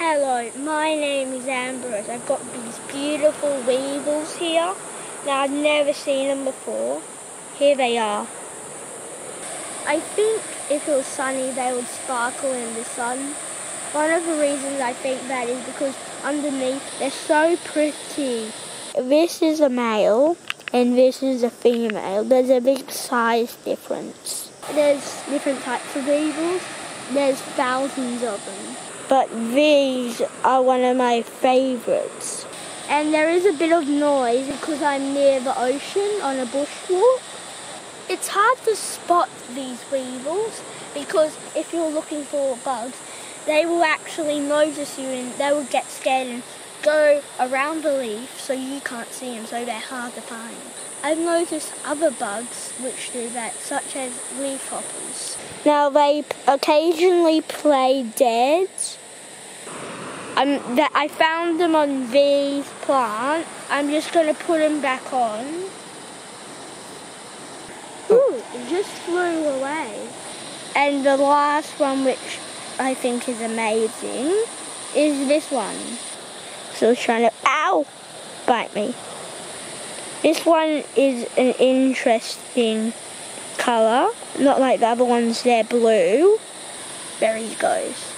Hello, my name is Ambrose. I've got these beautiful weevils here. Now I've never seen them before. Here they are. I think if it was sunny they would sparkle in the sun. One of the reasons I think that is because underneath they're so pretty. This is a male and this is a female. There's a big size difference. There's different types of weevils. There's thousands of them. But these are one of my favourites. And there is a bit of noise because I'm near the ocean on a bushwalk. It's hard to spot these weevils because if you're looking for bugs, they will actually notice you and they will get scared and go around the leaf so you can't see them, so they're hard to find. I've noticed other bugs which do that, such as leafhoppers. Now they occasionally play dead. Um, I'm, that I found them on these plants. I'm just going to put them back on. Ooh, it just flew away. And the last one, which I think is amazing, is this one. It's trying to, ow, bite me. This one is an interesting colour, not like the other ones, they're blue. There he goes.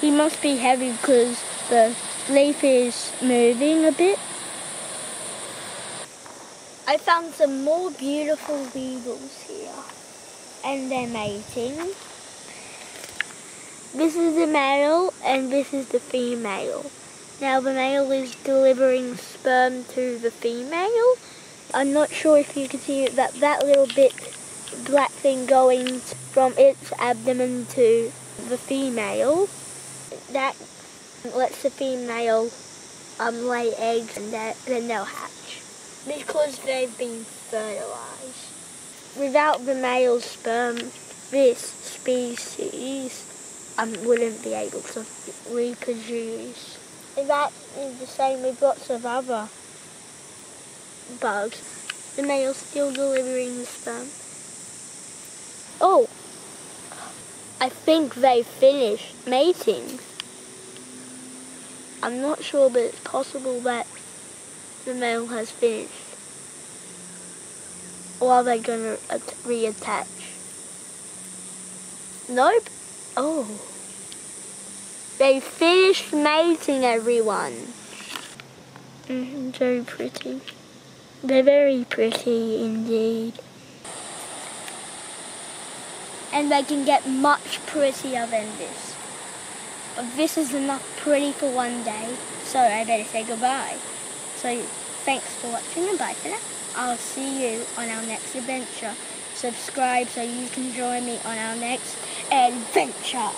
He must be heavy because the leaf is moving a bit. I found some more beautiful weevils here and they're mating. This is the male and this is the female. Now the male is delivering sperm to the female. I'm not sure if you can see that that little bit black thing going from its abdomen to the female. That lets the female um, lay eggs and then they'll hatch because they've been fertilized. Without the male sperm, this species um, wouldn't be able to reproduce. And that is the same with lots of other bugs. The male's still delivering the sperm. Oh, I think they finished mating. I'm not sure, but it's possible that the male has finished. Or are they going to reattach? Nope. Oh. They finished mating everyone. Mm, very pretty. They're very pretty indeed. And they can get much prettier than this. But this is enough pretty for one day, so I better say goodbye. So thanks for watching and bye for now. I'll see you on our next adventure. Subscribe so you can join me on our next adventure.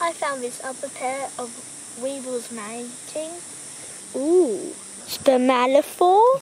I found this other pair of weevils mating. Ooh, spermatophore.